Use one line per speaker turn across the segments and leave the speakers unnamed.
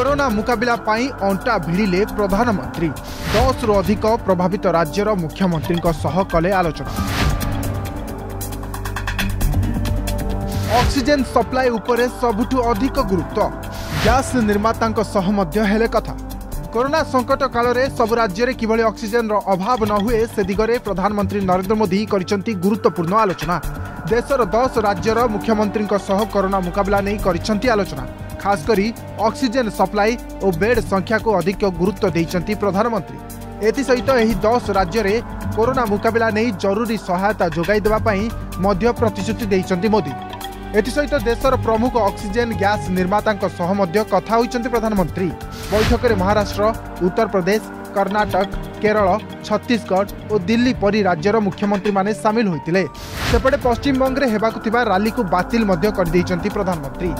Corona ମୁକାବିଲା ପାଇଁ ଅଣ୍ଟା ଭିଡ଼ିଲେ ପ୍ରଧାନମନ୍ତ୍ରୀ। ଦଶରୁ ଅଧିକ ପ୍ରଭାବିତ ରାଜ୍ୟର ମୁଖ୍ୟମନ୍ତ୍ରୀଙ୍କ ସହ କଲେ ଆଲୋଚନା। ଅକ୍ସିଜେନ୍ ସପ୍ଲାଇ ଉପରେ ସବୁଠୁ ଅଧିକ ଗୁରୁତ୍ୱ। ଗ୍ୟାସ୍ ନିର୍ମାତାଙ୍କ ସହ ମଧ୍ୟ ହେଲେ କଥା। କରୋନା ସଙ୍କଟ କାଳରେ ସବୁ ରାଜ୍ୟରେ କିଭଳି ଅକ୍ସିଜେନ୍ର ଅଭାବ ନ ହୁଏ ସେ ଦିଗରେ ପ୍ରଧାନମନ୍ତ୍ରୀ ନରେନ୍ଦ୍ର ମୋଦି କରିଛନ୍ତି ଗୁରୁତ୍ୱପୂର୍ଣ୍ଣ ଆଲୋଚନା। ଦେଶର ଦଶ ରାଜ୍ୟର ମୁଖ୍ୟମନ୍ତ୍ରୀଙ୍କ ସହ କରୋନା ମୁକାବିଲା ନେଇ କରିଛନ୍ତି ଆଲୋଚନା। ଖାସ୍ କରି ଅକ୍ସିଜେନ୍ ସପ୍ଲାଇ ଓ ବେଡ୍ ସଂଖ୍ୟାକୁ ଅଧିକ ଗୁରୁତ୍ୱ ଦେଇଛନ୍ତି ପ୍ରଧାନମନ୍ତ୍ରୀ। ଏଥିସହିତ ଏହି ଦଶ ରାଜ୍ୟରେ କରୋନା ମୁକାବିଲା ନେଇ ଜରୁରୀ ସହାୟତା ଯୋଗାଇ ଦେବା ପାଇଁ ମଧ୍ୟ ପ୍ରତିଶ୍ରୁତି ଦେଇଛନ୍ତି ମୋଦି। ଏଥିସହିତ ଦେଶର ପ୍ରମୁଖ ଅକ୍ସିଜେନ୍ ଗ୍ୟାସ୍ ନିର୍ମାତାଙ୍କ ସହ ମଧ୍ୟ କଥା ହୋଇଛନ୍ତି ପ୍ରଧାନମନ୍ତ୍ରୀ। ବୈଠକରେ ମହାରାଷ୍ଟ୍ର ଉତ୍ତରପ୍ରଦେଶ କର୍ଣ୍ଣାଟକ କେରଳ ଛତିଶଗଡ଼ ଓ ଦିଲ୍ଲୀ ପରି ରାଜ୍ୟର ମୁଖ୍ୟମନ୍ତ୍ରୀମାନେ ସାମିଲ ହୋଇଥିଲେ। ସେପଟେ ପଶ୍ଚିମବଙ୍ଗରେ ହେବାକୁ ଥିବା ରାଲିକୁ ବାତିଲ ମଧ୍ୟ କରିଦେଇଛନ୍ତି ପ୍ରଧାନମନ୍ତ୍ରୀ।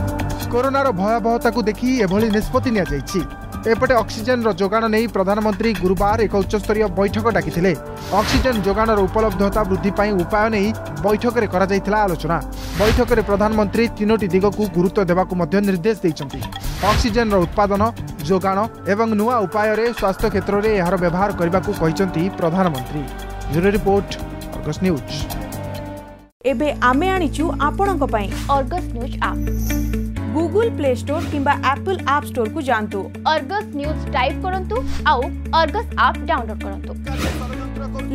କରୋନାର ଭୟାବହତାକୁ ଦେଖି ଏଭଳି ନିଷ୍ପତ୍ତି ନିଆଯାଇଛି। ଏପଟେ ଅକ୍ସିଜେନ୍ର ଯୋଗାଣ ନେଇ ପ୍ରଧାନମନ୍ତ୍ରୀ ଗୁରୁବାର ଏକ ଉଚ୍ଚସ୍ତରୀୟ ବୈଠକ ଡାକିଥିଲେ। ଅକ୍ସିଜେନ୍ ଯୋଗାଣର ଉପଲବ୍ଧତା ବୃଦ୍ଧି ପାଇଁ ଉପାୟ ନେଇ ବୈଠକରେ କରାଯାଇଥିଲା ଆଲୋଚନା। ବୈଠକରେ ପ୍ରଧାନମନ୍ତ୍ରୀ ତିନୋଟି ଦିଗକୁ ଗୁରୁତ୍ୱ ଦେବାକୁ ମଧ୍ୟ ନିର୍ଦ୍ଦେଶ ଦେଇଛନ୍ତି। ଅକ୍ସିଜେନ୍ର ଉତ୍ପାଦନ ଯୋଗାଣ ଏବଂ ନୂଆ ଉପାୟରେ ସ୍ୱାସ୍ଥ୍ୟ କ୍ଷେତ୍ରରେ ଏହାର ବ୍ୟବହାର କରିବାକୁ କହିଛନ୍ତି ପ୍ରଧାନମନ୍ତ୍ରୀ। Report news.
ଏବେ ଆମେ ଆଣିଛୁ ଆପଣଙ୍କ ପାଇଁ
Argus news app.
Google play store କିମ୍ବା ଆପଲ୍ ଆପ୍ ଷ୍ଟୋରକୁ ଯାଆନ୍ତୁ
ଅର୍ଗସ୍ ନ୍ୟୁଜ୍ ଟାଇପ୍ କରନ୍ତୁ ଆଉ ଅର୍ଗସ୍ ଆପ୍ ଡାଉନଲୋଡ୍ କରନ୍ତୁ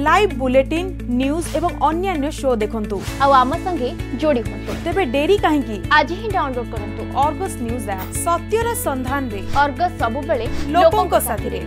ଲାଇଭ୍ ବୁଲେଟିନ୍ ନ୍ୟୁଜ୍ ଏବଂ ଅନ୍ୟାନ୍ୟ ଶୋ ଦେଖନ୍ତୁ
ଆଉ ଆମ ସଙ୍ଗେ ଯୋଡ଼ି ହୁଅନ୍ତୁ
ତେବେ ଡେରି କାହିଁକି
ଆଜି ହିଁ ଡାଉନଲୋଡ୍ କରନ୍ତୁ
ଅର୍ଗସ୍ ନ୍ୟୁଜ୍ ଆପ୍ ସତ୍ୟର ସନ୍ଧାନରେ
ଅର୍ଗସ୍ ସବୁବେଳେ
ଲୋକଙ୍କ ସାଥିରେ